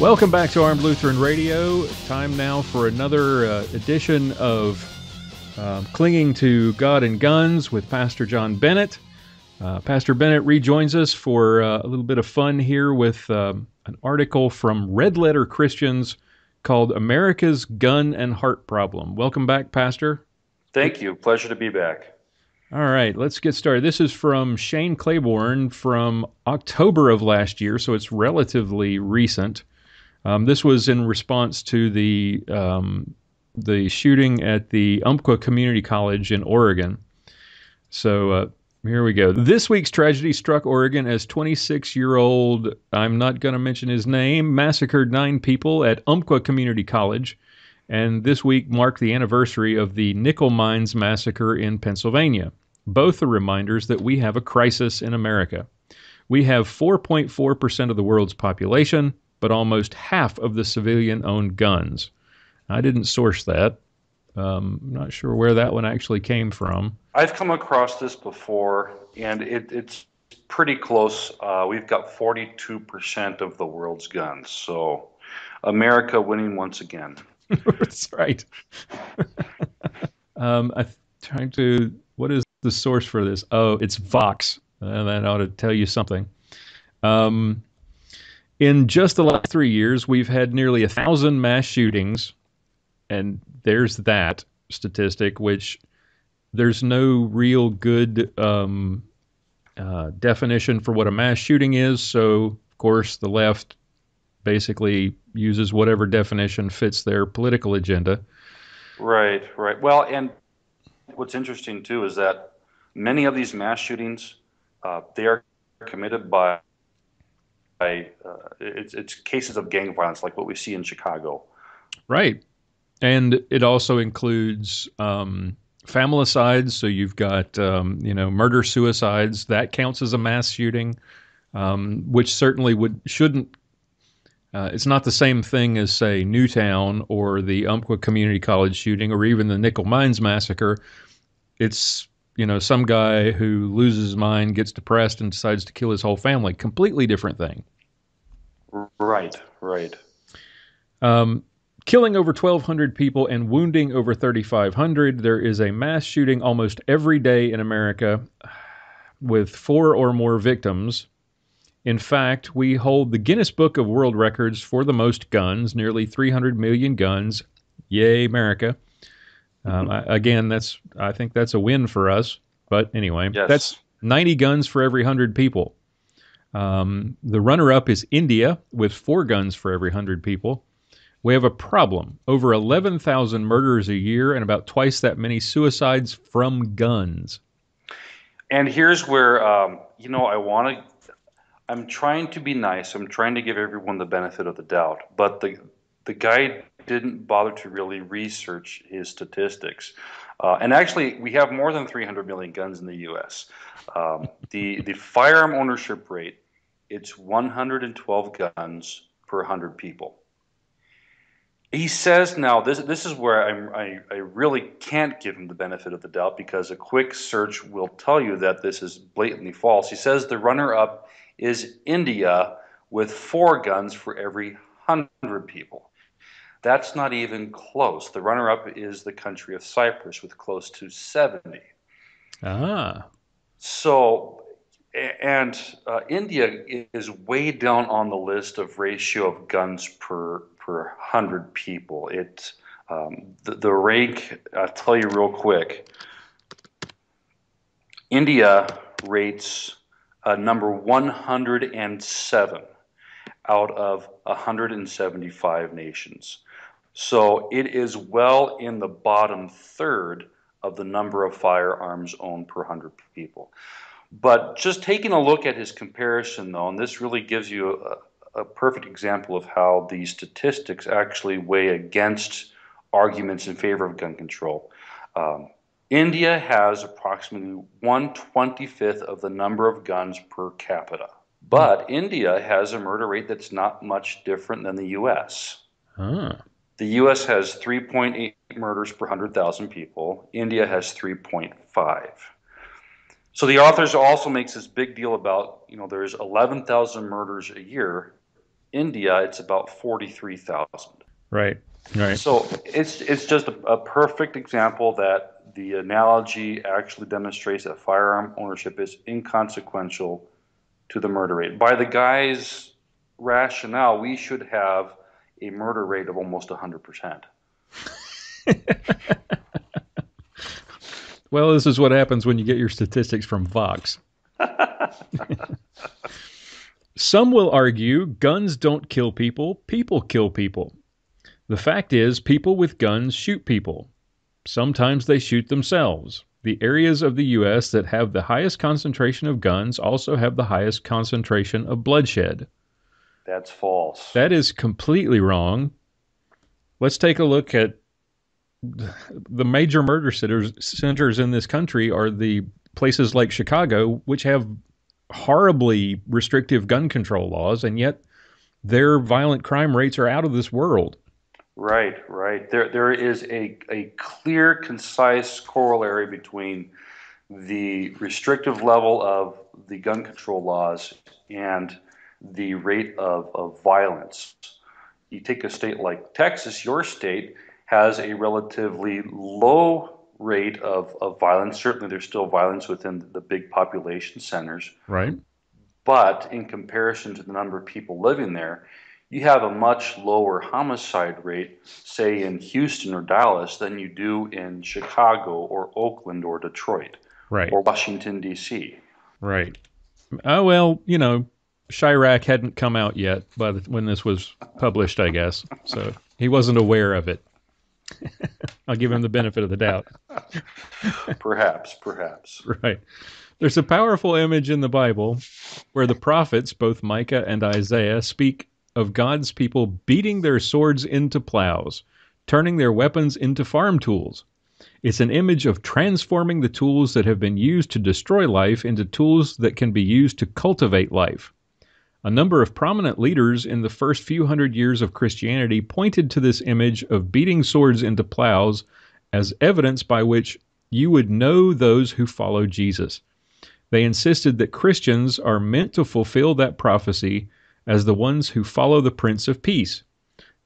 Welcome back to Armed Lutheran Radio. Time now for another uh, edition of uh, Clinging to God and Guns with Pastor John Bennett. Uh, Pastor Bennett rejoins us for uh, a little bit of fun here with um, an article from Red Letter Christians called America's Gun and Heart Problem. Welcome back, Pastor. Thank you. Pleasure to be back. All right, let's get started. This is from Shane Claiborne from October of last year, so it's relatively recent. Um, this was in response to the um, the shooting at the Umpqua Community College in Oregon. So uh, here we go. This week's tragedy struck Oregon as 26 year old, I'm not going to mention his name, massacred nine people at Umpqua Community College. And this week marked the anniversary of the Nickel Mines massacre in Pennsylvania. Both are reminders that we have a crisis in America. We have 4.4% of the world's population, but almost half of the civilian owned guns. I didn't source that. Um, I'm not sure where that one actually came from. I've come across this before, and it, it's pretty close. Uh, we've got 42% of the world's guns. So America winning once again. That's right. um, I'm trying to. What is the source for this? Oh, it's Vox. And that ought to tell you something. Um, in just the last three years, we've had nearly a thousand mass shootings, and there's that statistic, which there's no real good um, uh, definition for what a mass shooting is. So, of course, the left basically uses whatever definition fits their political agenda. Right, right. Well, and what's interesting too is that many of these mass shootings, uh, they are committed by it's, it's cases of gang violence like what we see in Chicago. Right. And it also includes um, familicides. So you've got, um, you know, murder suicides. That counts as a mass shooting, um, which certainly would shouldn't. Uh, it's not the same thing as, say, Newtown or the Umpqua Community College shooting or even the Nickel Mines massacre. It's you know, some guy who loses his mind, gets depressed, and decides to kill his whole family. Completely different thing. Right, right. Um, killing over 1,200 people and wounding over 3,500. There is a mass shooting almost every day in America with four or more victims. In fact, we hold the Guinness Book of World Records for the most guns, nearly 300 million guns. Yay, America. Um, I, again, that's I think that's a win for us. But anyway, yes. that's 90 guns for every 100 people. Um, the runner up is India with four guns for every 100 people. We have a problem over 11,000 murders a year and about twice that many suicides from guns. And here's where, um, you know, I want to, I'm trying to be nice. I'm trying to give everyone the benefit of the doubt. But the, the guy didn't bother to really research his statistics. Uh, and actually, we have more than 300 million guns in the U.S. Um, the the firearm ownership rate it's 112 guns per 100 people. He says now this this is where I'm, I I really can't give him the benefit of the doubt because a quick search will tell you that this is blatantly false. He says the runner up is India with four guns for every hundred people. That's not even close. The runner up is the country of Cyprus with close to 70. Ah. So, and uh, India is way down on the list of ratio of guns per per 100 people. It um, the, the rank, I'll tell you real quick. India rates uh, number 107 out of 175 nations. So it is well in the bottom third of the number of firearms owned per 100 people. But just taking a look at his comparison, though, and this really gives you a, a perfect example of how these statistics actually weigh against arguments in favor of gun control. Um, India has approximately 125th of the number of guns per capita. But India has a murder rate that's not much different than the US. Huh. The US has 3.8 murders per 100,000 people. India has 3.5. So the authors also makes this big deal about, you know, there's 11,000 murders a year India, it's about 43,000. Right. Right. So it's it's just a, a perfect example that the analogy actually demonstrates that firearm ownership is inconsequential to the murder rate. By the guy's rationale, we should have a murder rate of almost 100%. well, this is what happens when you get your statistics from Vox. Some will argue guns don't kill people, people kill people. The fact is, people with guns shoot people. Sometimes they shoot themselves. The areas of the U.S. that have the highest concentration of guns also have the highest concentration of bloodshed. That's false. That is completely wrong. Let's take a look at the major murder centers, centers in this country are the places like Chicago, which have horribly restrictive gun control laws, and yet their violent crime rates are out of this world. Right, right. There, there is a, a clear, concise corollary between the restrictive level of the gun control laws and the rate of, of violence. You take a state like Texas, your state has a relatively low rate of, of violence. Certainly, there's still violence within the big population centers. Right. But in comparison to the number of people living there, you have a much lower homicide rate, say in Houston or Dallas, than you do in Chicago or Oakland or Detroit right. or Washington, D.C. Right. Oh, well, you know, Chiraq hadn't come out yet but when this was published, I guess. So he wasn't aware of it. I'll give him the benefit of the doubt. perhaps, perhaps. Right. There's a powerful image in the Bible where the prophets, both Micah and Isaiah, speak of God's people beating their swords into plows, turning their weapons into farm tools. It's an image of transforming the tools that have been used to destroy life into tools that can be used to cultivate life. A number of prominent leaders in the first few hundred years of Christianity pointed to this image of beating swords into plows as evidence by which you would know those who follow Jesus. They insisted that Christians are meant to fulfill that prophecy as the ones who follow the Prince of Peace.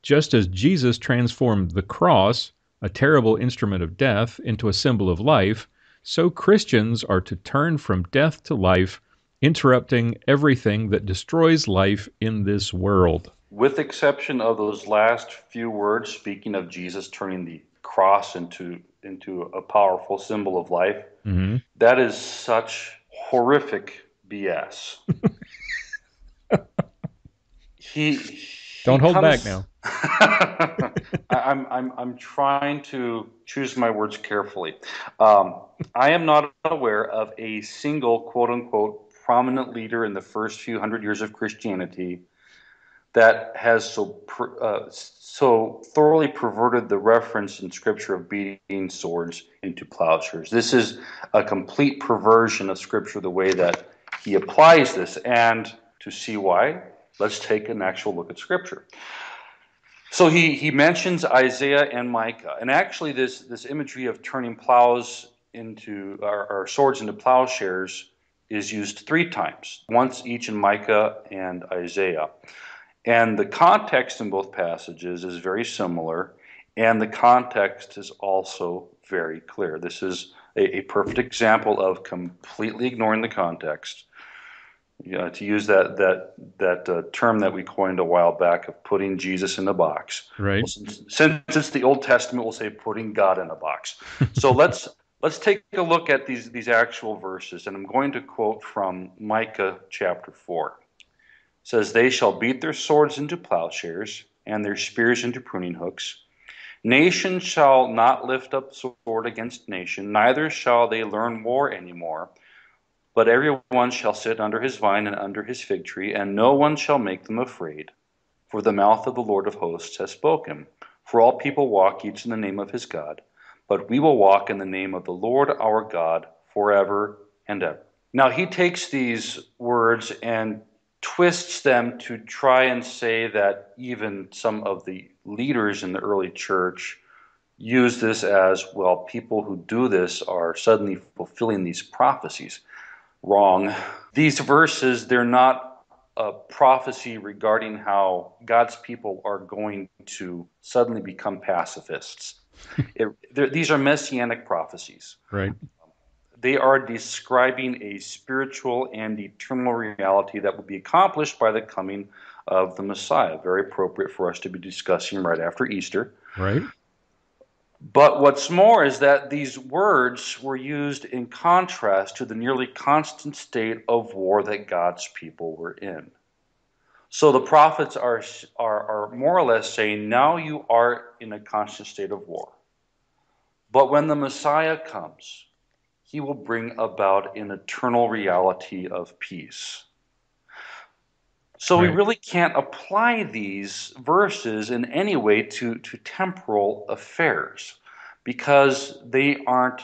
Just as Jesus transformed the cross, a terrible instrument of death, into a symbol of life, so Christians are to turn from death to life interrupting everything that destroys life in this world. With exception of those last few words, speaking of Jesus turning the cross into into a powerful symbol of life, mm-hmm. that is such horrific BS. he, he, don't hold comes, back now. I'm I'm I'm trying to choose my words carefully. Um, I am not aware of a single quote unquote prominent leader in the first few hundred years of Christianity that has so uh, so thoroughly perverted the reference in Scripture of beating swords into plowshares. This is a complete perversion of Scripture, the way that he applies this. And to see why, let's take an actual look at Scripture. So he, he mentions Isaiah and Micah. And actually, this, this imagery of turning plows into, or, or swords into plowshares is used three times, once each in Micah and Isaiah. And the context in both passages is very similar, and the context is also very clear. This is a, a perfect example of completely ignoring the context. Uh, to use that that that uh, term that we coined a while back of putting Jesus in a box. Right. Well, since, since it's the Old Testament, we'll say putting God in a box. So let's Let's take a look at these, these actual verses, and I'm going to quote from Micah chapter 4. It says, They shall beat their swords into plowshares, and their spears into pruning hooks. Nation shall not lift up sword against nation, neither shall they learn war any more. But every one shall sit under his vine and under his fig tree, and no one shall make them afraid. For the mouth of the Lord of hosts has spoken. For all people walk each in the name of his God but we will walk in the name of the Lord our God forever and ever. Now, he takes these words and twists them to try and say that even some of the leaders in the early church use this as well, people who do this are suddenly fulfilling these prophecies. Wrong. These verses, they're not a prophecy regarding how God's people are going to suddenly become pacifists. It, these are messianic prophecies. Right. They are describing a spiritual and eternal reality that will be accomplished by the coming of the Messiah. Very appropriate for us to be discussing right after Easter. Right. But what's more is that these words were used in contrast to the nearly constant state of war that God's people were in. So the prophets are, are, are more or less saying, now you are in a constant state of war. But when the Messiah comes, he will bring about an eternal reality of peace. So right. we really can't apply these verses in any way to, to temporal affairs because they aren't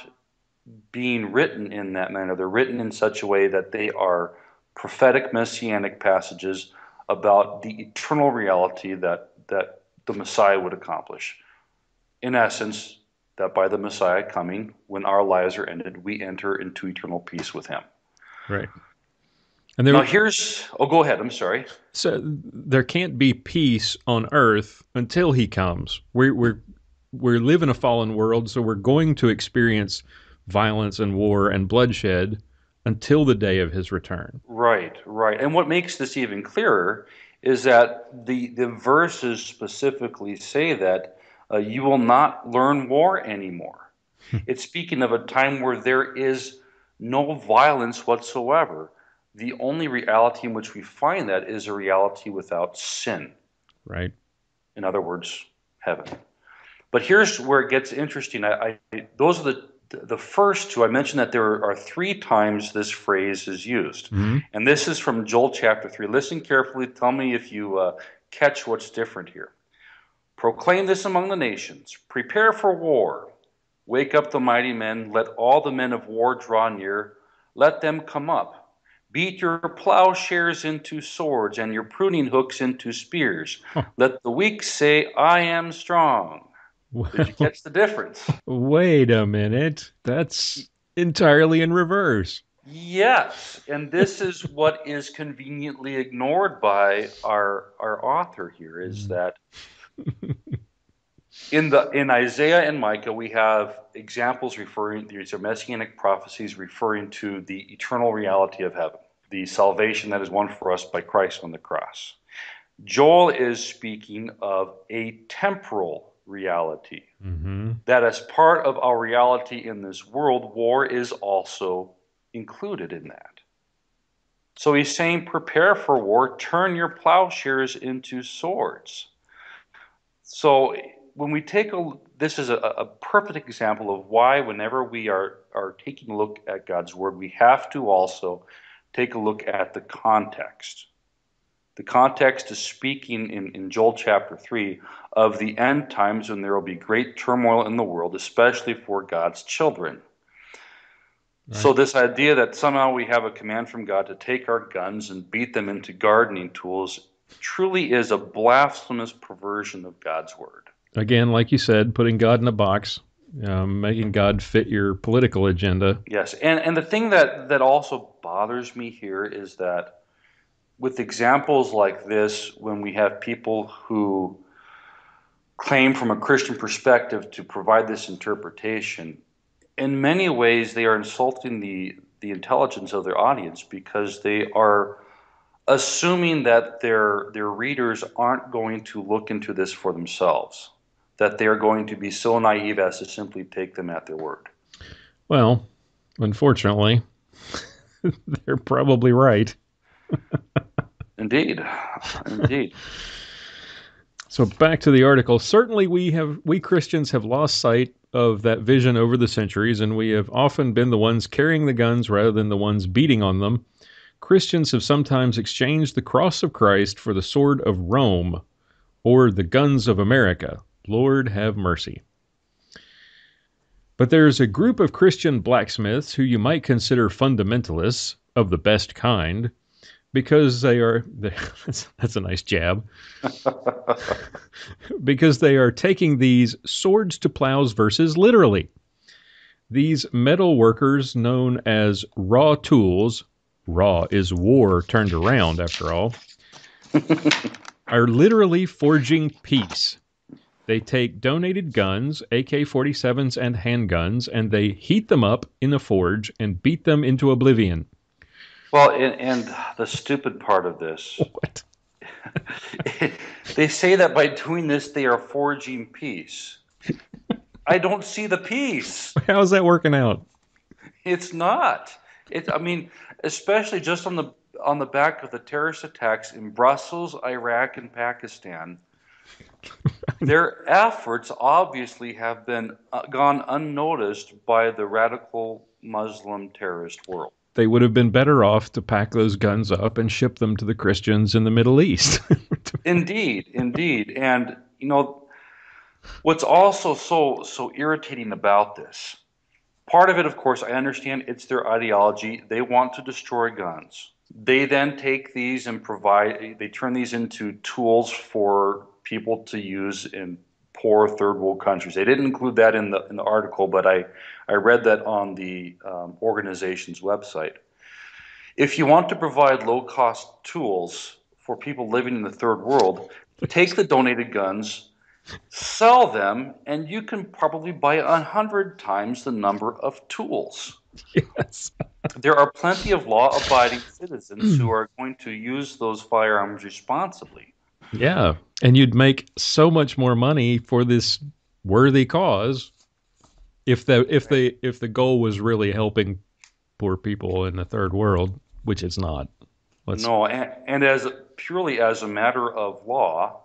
being written in that manner. They're written in such a way that they are prophetic messianic passages about the eternal reality that, that the Messiah would accomplish. In essence, that by the Messiah coming, when our lives are ended, we enter into eternal peace with him. Right. And there, now here's oh go ahead, I'm sorry. So there can't be peace on earth until he comes. We're we're we live in a fallen world, so we're going to experience violence and war and bloodshed until the day of his return. Right, right. And what makes this even clearer is that the the verses specifically say that uh, you will not learn war anymore. it's speaking of a time where there is no violence whatsoever the only reality in which we find that is a reality without sin. Right. In other words, heaven. But here's where it gets interesting. I, I, those are the the first two. I mentioned that there are three times this phrase is used, mm-hmm. and this is from Joel chapter three. Listen carefully. Tell me if you uh, catch what's different here. Proclaim this among the nations. Prepare for war. Wake up the mighty men. Let all the men of war draw near. Let them come up. Beat your plowshares into swords and your pruning hooks into spears. Huh. Let the weak say, I am strong. Well, Did you catch the difference? Wait a minute. That's entirely in reverse. Yes, and this is what is conveniently ignored by our our author here is hmm. that in the in Isaiah and Micah we have examples referring these are messianic prophecies referring to the eternal reality of heaven, the salvation that is won for us by Christ on the cross. Joel is speaking of a temporal reality. Mm-hmm. That as part of our reality in this world, war is also included in that. So he's saying, prepare for war, turn your plowshares into swords. So when we take a this is a, a, perfect example of why whenever we are are taking a look at God's word, we have to also take a look at the context. The context is speaking in, in Joel chapter 3 of the end times when there will be great turmoil in the world, especially for God's children. Right. So, this idea that somehow we have a command from God to take our guns and beat them into gardening tools truly is a blasphemous perversion of God's word again, like you said, putting God in a box, um, making God fit your political agenda. Yes, and and the thing that that also bothers me here is that with examples like this, when we have people who claim from a Christian perspective to provide this interpretation, in many ways they are insulting the the intelligence of their audience because they are assuming that their their readers aren't going to look into this for themselves that they are going to be so naive as to simply take them at their word. Well, unfortunately, they're probably right. indeed. Indeed. So back to the article. Certainly we have we Christians have lost sight of that vision over the centuries and we have often been the ones carrying the guns rather than the ones beating on them. Christians have sometimes exchanged the cross of Christ for the sword of Rome or the guns of America. Lord have mercy. But there's a group of Christian blacksmiths who you might consider fundamentalists of the best kind because they are that's, a nice jab because they are taking these swords to plows verses literally these metal workers known as raw tools Raw is war turned around, after all, are literally forging peace. They take donated guns, AK 47s, and handguns, and they heat them up in a forge and beat them into oblivion. Well, and, and the stupid part of this. What? they say that by doing this, they are forging peace. I don't see the peace. How's that working out? It's not. It. I mean, especially just on the on the back of the terrorist attacks in Brussels, Iraq, and Pakistan. Their efforts obviously have been uh, gone unnoticed by the radical Muslim terrorist world. They would have been better off to pack those guns up and ship them to the Christians in the Middle East. indeed, indeed, and you know what's also so so irritating about this. Part of it, of course, I understand it's their ideology. They want to destroy guns. They then take these and provide. They turn these into tools for people to use in poor third world countries. They didn't include that in the in the article, but I I read that on the um, organization's website. If you want to provide low cost tools for people living in the third world, take the donated guns, sell them, and you can probably buy a hundred times the number of tools. Yes. there are plenty of law abiding citizens who are going to use those firearms responsibly. Yeah. And you'd make so much more money for this worthy cause if the if the if the goal was really helping poor people in the third world, which it's not. Let's... No, and, and as purely as a matter of law,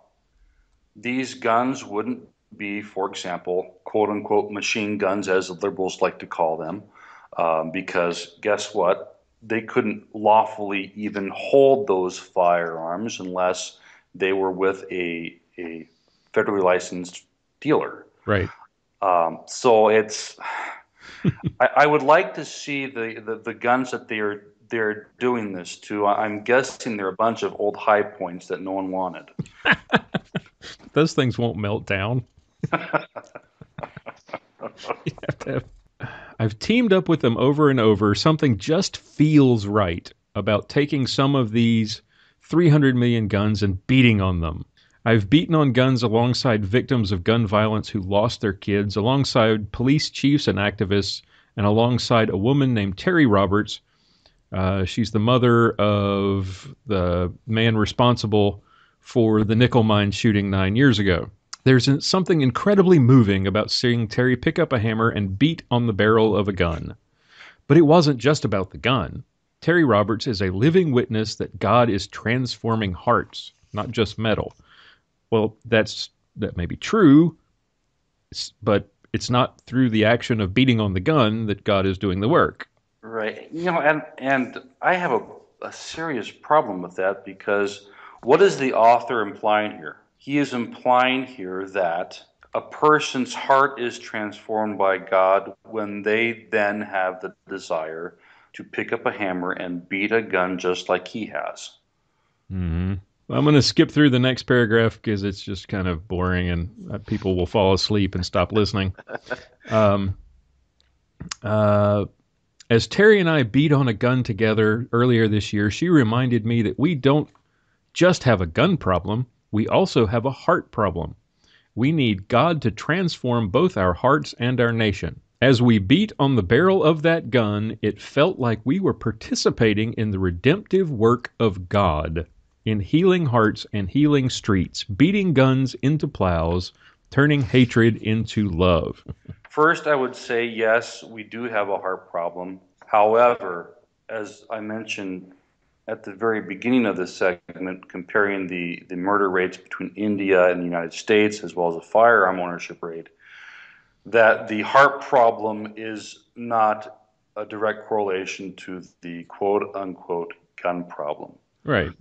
these guns wouldn't be, for example, quote unquote machine guns, as the liberals like to call them, um, because guess what? They couldn't lawfully even hold those firearms unless they were with a, a federally licensed dealer. Right. Um, so it's, I, I, would like to see the, the, the, guns that they're they're doing this to. I'm guessing they're a bunch of old Hi-Points that no one wanted. Those things won't melt down. I've teamed up with them over and over. Something just feels right about taking some of these 300 million guns and beating on them. I've beaten on guns alongside victims of gun violence who lost their kids, alongside police chiefs and activists, and alongside a woman named Terri Roberts. Uh, she's the mother of the man responsible for the nickel mine shooting nine years ago. There's something incredibly moving about seeing Terri pick up a hammer and beat on the barrel of a gun. But it wasn't just about the gun. Terri Roberts is a living witness that God is transforming hearts, not just metal. Well, that's that may be true, but it's not through the action of beating on the gun that God is doing the work. Right. You know, and and I have a, a serious problem with that because what is the author implying here? He is implying here that a person's heart is transformed by God when they then have the desire to pick up a hammer and beat a gun just like he has. Mm-hmm. I'm going to skip through the next paragraph because it's just kind of boring and uh, people will fall asleep and stop listening. Um, uh, as Terri and I beat on a gun together earlier this year, she reminded me that we don't just have a gun problem, we also have a heart problem. We need God to transform both our hearts and our nation. As we beat on the barrel of that gun, it felt like we were participating in the redemptive work of God in healing hearts and healing streets, beating guns into plows, turning hatred into love. First, I would say yes, we do have a heart problem. However, as I mentioned at the very beginning of this segment, comparing the, the murder rates between India and the United States, as well as the firearm ownership rate, that the heart problem is not a direct correlation to the quote unquote gun problem. Right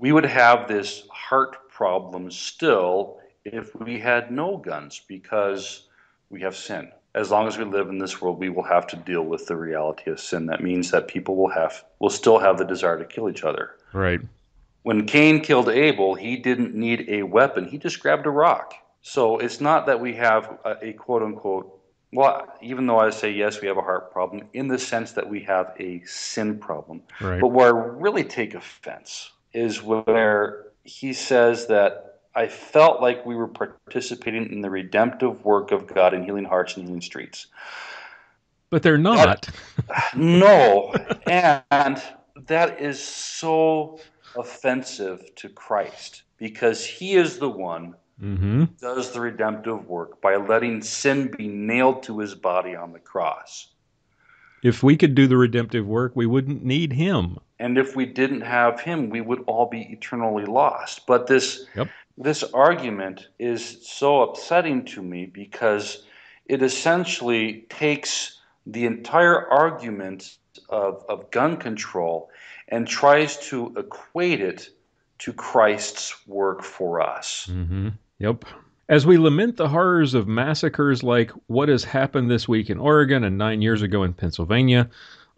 we would have this heart problem still if we had no guns because we have sin. As long as we live in this world, we will have to deal with the reality of sin. That means that people will have will still have the desire to kill each other. Right. When Cain killed Abel, he didn't need a weapon. He just grabbed a rock. So it's not that we have a, a quote unquote Well, even though I say yes, we have a heart problem in the sense that we have a sin problem. Right. But where I really take offense is where he says that I felt like we were participating in the redemptive work of God in healing hearts and healing streets. But they're not. no, and that is so offensive to Christ because he is the one mm-hmm. does the redemptive work by letting sin be nailed to his body on the cross. If we could do the redemptive work, we wouldn't need him. And if we didn't have him, we would all be eternally lost. But this yep. this argument is so upsetting to me because it essentially takes the entire argument of, of gun control and tries to equate it to Christ's work for us. Mm-hmm. Yep. As we lament the horrors of massacres like what has happened this week in Oregon and nine years ago in Pennsylvania,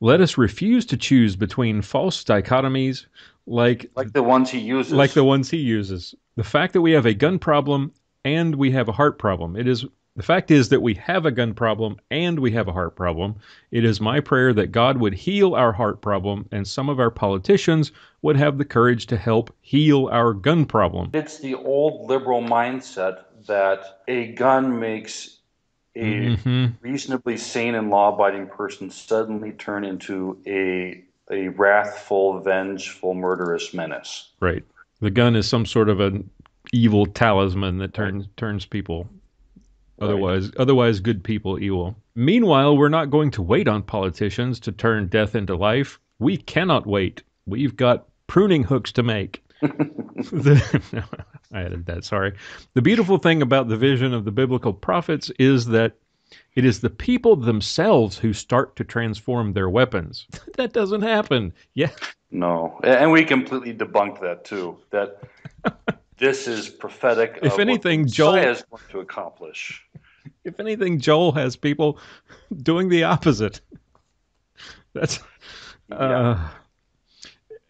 let us refuse to choose between false dichotomies like like the ones he uses. Like the ones he uses. The fact that we have a gun problem and we have a heart problem. It is the fact is that we have a gun problem and we have a heart problem. It is my prayer that God would heal our heart problem and some of our politicians would have the courage to help heal our gun problem. It's the old liberal mindset that a gun makes a mm-hmm. reasonably sane and law abiding person suddenly turn into a a wrathful, vengeful, murderous menace. Right. The gun is some sort of an evil talisman that turns turns people Otherwise, right. otherwise, good people evil. Meanwhile, we're not going to wait on politicians to turn death into life. We cannot wait. We've got pruning hooks to make. the, I added that. Sorry. The beautiful thing about the vision of the biblical prophets is that it is the people themselves who start to transform their weapons. that doesn't happen. Yeah. No, and we completely debunked that too. That this is prophetic. If anything, Joel is going to accomplish. If anything, Joel has people doing the opposite. That's. Yeah. Uh,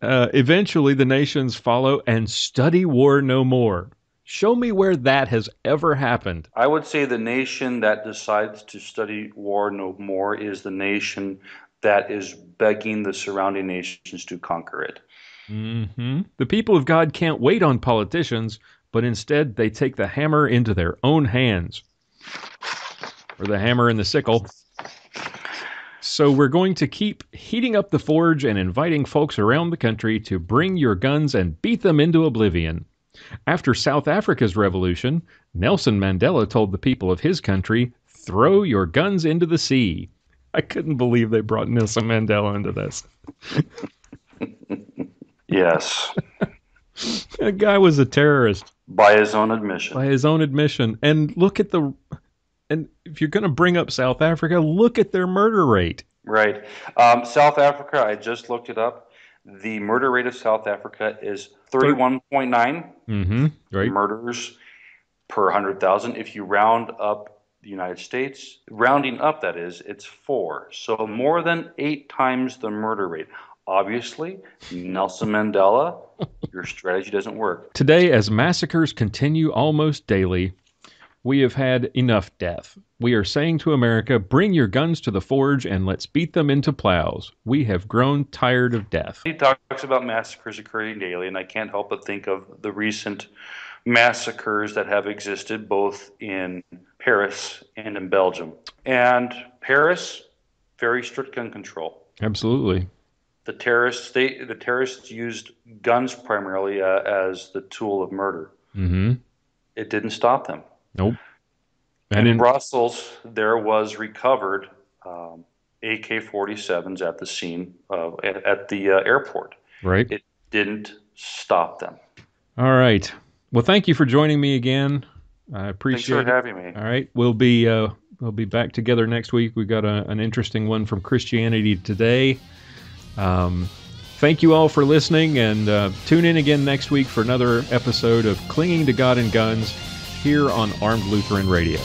uh, eventually, the nations follow and study war no more. Show me where that has ever happened. I would say the nation that decides to study war no more is the nation that is begging the surrounding nations to conquer it. Mm-hmm. The people of God can't wait on politicians, but instead they take the hammer into their own hands, or the hammer and the sickle. So we're going to keep heating up the forge and inviting folks around the country to bring your guns and beat them into oblivion. After South Africa's revolution, Nelson Mandela told the people of his country, throw your guns into the sea. I couldn't believe they brought Nelson Mandela into this. Yes. that guy was a terrorist. By his own admission. By his own admission. And look at the. And if you're going to bring up South Africa, look at their murder rate. Right. Um, South Africa, I just looked it up. The murder rate of South Africa is 31.9 mm-hmm. right. murders per 100,000. If you round up the United States, rounding up that is, it's four. So more than eight times the murder rate. Obviously, Nelson Mandela, your strategy doesn't work. Today, as massacres continue almost daily, we have had enough death. We are saying to America, bring your guns to the forge and let's beat them into plows. We have grown tired of death. He talks about massacres occurring daily, and I can't help but think of the recent massacres that have existed both in Paris and in Belgium. And Paris, very strict gun control. Absolutely the terrorists they, the terrorists used guns primarily uh, as the tool of murder. Mm-hmm. It didn't stop them. Nope. And in, in Brussels, there was recovered um, AK-47s at the scene of, at, at the uh, airport. Right. It didn't stop them. All right. Well, thank you for joining me again. I appreciate Thanks for having me. All right. We'll be uh, we'll be back together next week. We've got a, an interesting one from Christianity Today. Um, thank you all for listening, and uh, tune in again next week for another episode of Clinging to God and Guns here on Armed Lutheran Radio.